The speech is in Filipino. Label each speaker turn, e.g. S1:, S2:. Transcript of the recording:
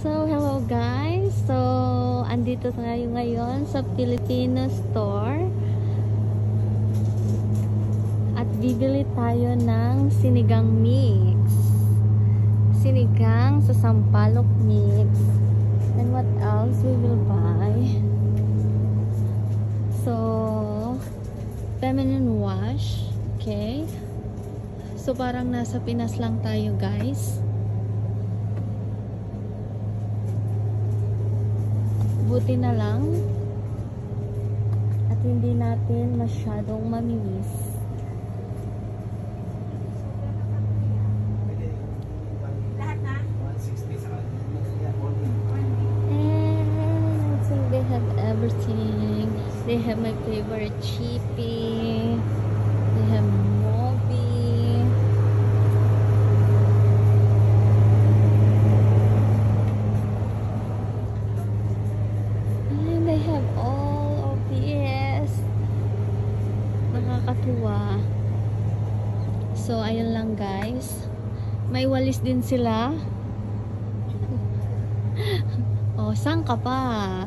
S1: So, hello guys. So, andito tayo ngayon sa Filipino store. At bibili tayo ng sinigang mix. Sinigang sa sampalok mix. And what else we will buy? So, feminine wash. Okay. So, parang nasa Pinas lang tayo guys. Buti na lang at hindi natin masyadong
S2: na?
S1: And I think they have everything. They have my favorite chippy. They have Moby. And they have all of this. Nakakatuwa. So, ayun lang guys. May walis din sila. oh, saan ka pa?